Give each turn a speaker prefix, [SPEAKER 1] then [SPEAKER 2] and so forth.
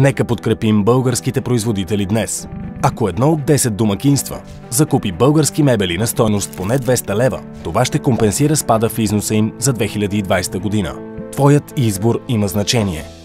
[SPEAKER 1] Нека подкрепим българските производители днес. Ако едно от 10 домакинства закупи български мебели на стойност поне 200 лева, това ще компенсира спада в износа им за 2020 година. Твоят избор има значение –